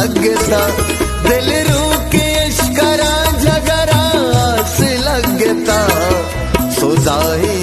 लगता। दिल रूके अशकरा से लगता। सुदाई